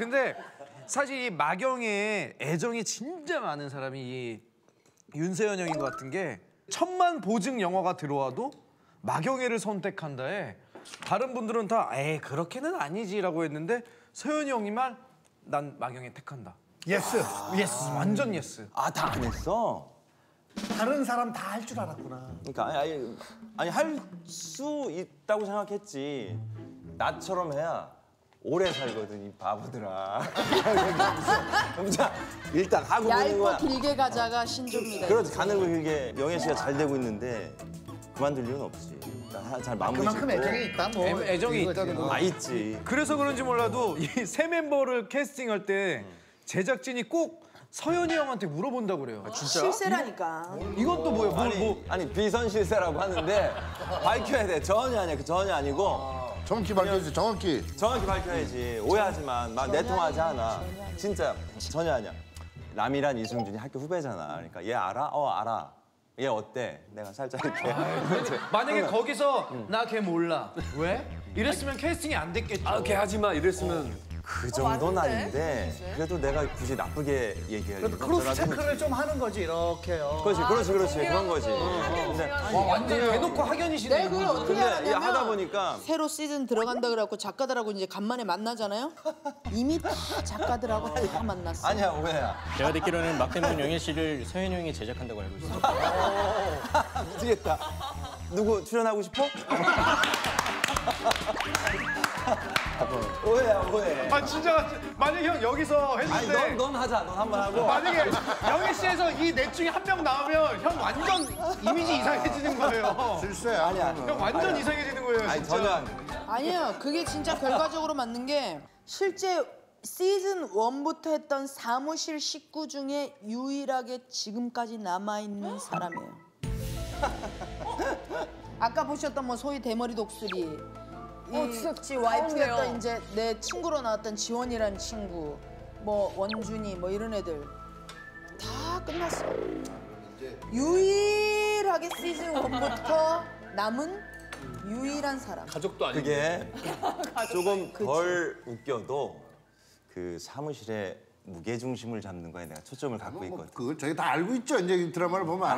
근데 사실 이 막영애 애정이 진짜 많은 사람이 이 윤서현 형인 것 같은 게 천만 보증 영화가 들어와도 막영애를 선택한다에 다른 분들은 다 에이 그렇게는 아니지라고 했는데 서현이 형이만 난 막영애 택한다. Yes. Yes 완전 yes. 아 다 안 했어? 다른 사람 다 할 줄 알았구나. 그러니까 아니 아니, 아니 할 수 있다고 생각했지. 나처럼 해야 오래 살거든 이 바보들아. 진짜 일단 하고 보는 얇고 거야. 길게 가자가 신조입니다. 그렇지 가늘고 길게 영애 씨가 잘 되고 있는데 그만둘 이유는 없지. 일단 잘 마무리 그만큼. 애정이 있다 뭐. 애- 애정이 이거지. 있다는 거. 아 있지. 그래서 그런지 몰라도 이새 멤버를 캐스팅할 때 제작진이 꼭 서현이 형한테 물어본다고 그래요. 실세라니까. 이건 또 뭐예요? 뭘 아니, 뭐 아니 비선 실세라고 하는데 밝혀야 돼. 전혀 아니야. 그 전혀 아니고 정확히 밝혀주세요. 정확히. 정확히 밝혀야지. 오해하지만 막 내통하지 않아. 진짜 전혀 아니야. 남이란 이승준이 학교 후배잖아. 그러니까 얘 알아? 어 알아. 얘 어때? 내가 살짝 이렇게. 만약에 거기서 나 걔 몰라. 왜? 이랬으면 캐스팅이 안 됐겠죠. 아, 걔 하지 마 이랬으면 그 정도는 아닌데 그래도 내가 굳이 나쁘게 얘기할 그래도 크로스 체크를 좀 하는 거지 이렇게요. 그렇지 그렇지 그렇지 그런 거지. 근데 와, 완전 대놓고 학연이시네. 네, 그걸 어떻게 근데 이 알았냐면 하다 보니까 새로 시즌 들어간다 그래갖고 작가들하고 이제 간만에 만나잖아요. 이미 다 작가들하고 다 만났어. 아니야 오해야. 제가 듣기로는 막대문 영애 씨를 서현이 형이 제작한다고 알고 있어요. 미치겠다. 누구 출연하고 싶어? 오해야 오해. 아 진짜 만약 형 여기서 아니 했는데 넌, 넌 하자 넌 한 번 하고. 만약에 영희 씨에서 이 넷 중에 한 명 나오면 형 완전 이미지 이상해지는 거예요. 실수야. 아니야. 형 완전 이상해지는 거예요. 아니 진짜. 전혀 안 돼. 아니에요. 그게 진짜 결과적으로 맞는 게 실제 시즌 1부터 했던 사무실 식구 중에 유일하게 지금까지 남아있는 사람이에요. 아까 보셨던 뭐 소위 대머리 독수리. 이 진짜 와이프였던. 이제 내 친구로 나왔던 지원이라는 친구, 뭐 원준이 뭐 이런 애들 다 끝났어. 유일하게 시즌 1부터 남은 유일한 사람. 가족도 아니고 그게 조금 덜 웃겨도 그 사무실에 무게 중심을 잡는 거에 내가 초점을 갖고 있거든. 그걸 저희 다 알고 있죠. 이제 이 드라마를 보면